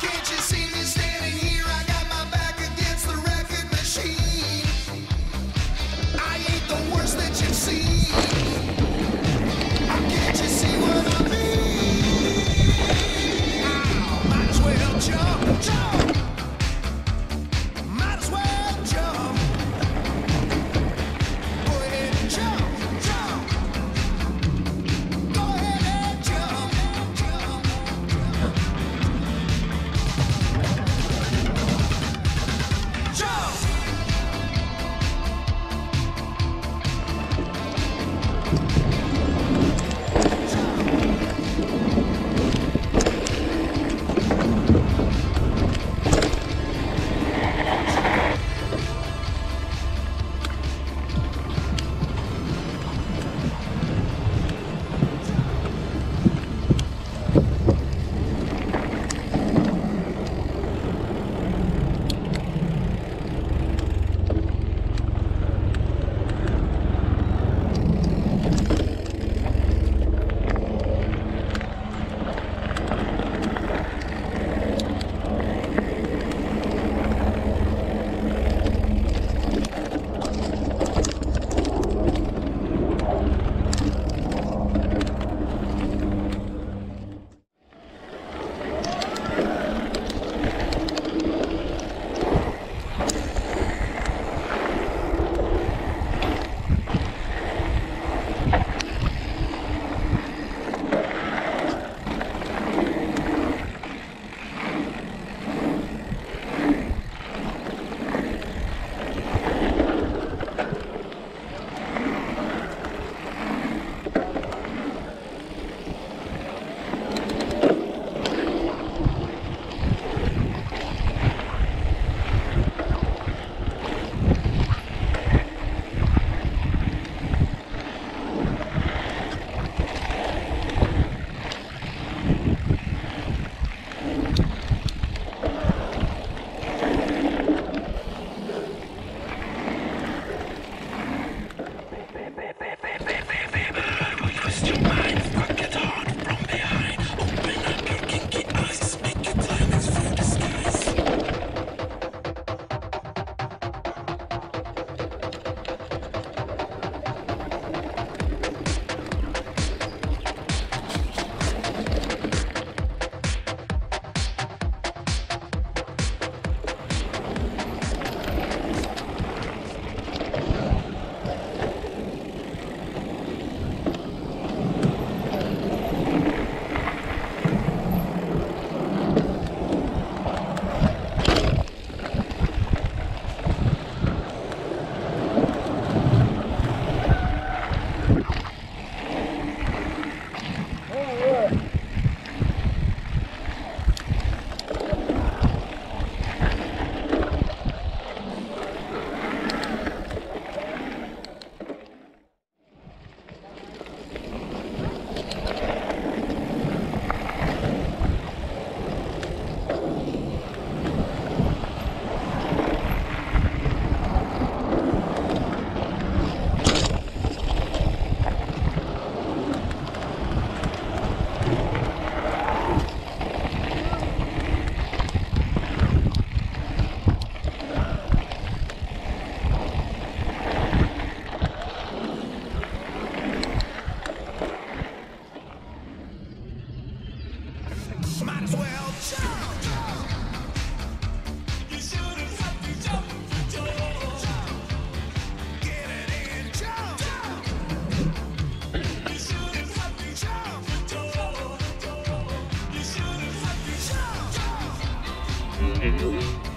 Can't you see? Valeu.